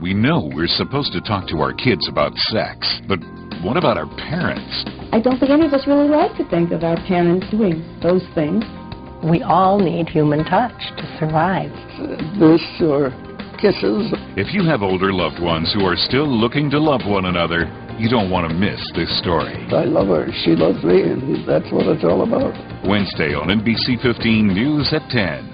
We know we're supposed to talk to our kids about sex, but what about our parents? I don't think any of us really like to think of our parents doing those things. We all need human touch to survive. This or kisses. If you have older loved ones who are still looking to love one another, you don't want to miss this story. I love her. She loves me, and that's what it's all about. Wednesday on NBC 15 News at 10.